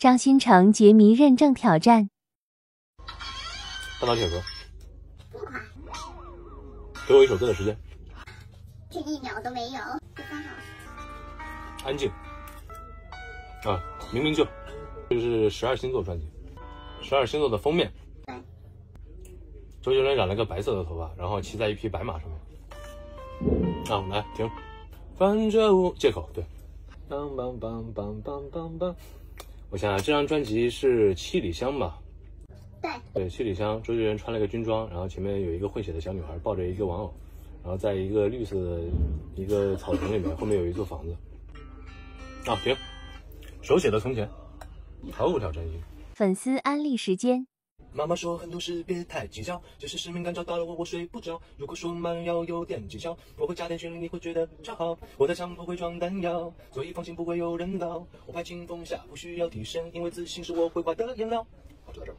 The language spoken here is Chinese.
张新成杰迷认证挑战。半导体歌，给我一首歌的时间。这一秒都没有，十三号。安静。啊，明明就，这是十二星座专辑，十二星座的封面。对。周杰伦染了个白色的头发，然后骑在一匹白马上面。啊，来停。翻着舞，借口对。梆梆梆梆梆梆梆。我想想，这张专辑是《七里香》吧？对。对，《七里香》，周杰伦穿了个军装，然后前面有一个混血的小女孩抱着一个玩偶，然后在一个绿色的一个草丛里面，后面有一座房子。啊，停。手写的从前，毫无挑战性。粉丝安利时间。妈妈说很多事别太计较，只是使命感找到了我，我睡不着。如果说慢要有点技巧，我会加点旋律，你会觉得超好。我的枪不会装弹药，所以放心不会有人倒。我拍清风下，不需要替身，因为自信是我绘画的颜料。好，就到这儿。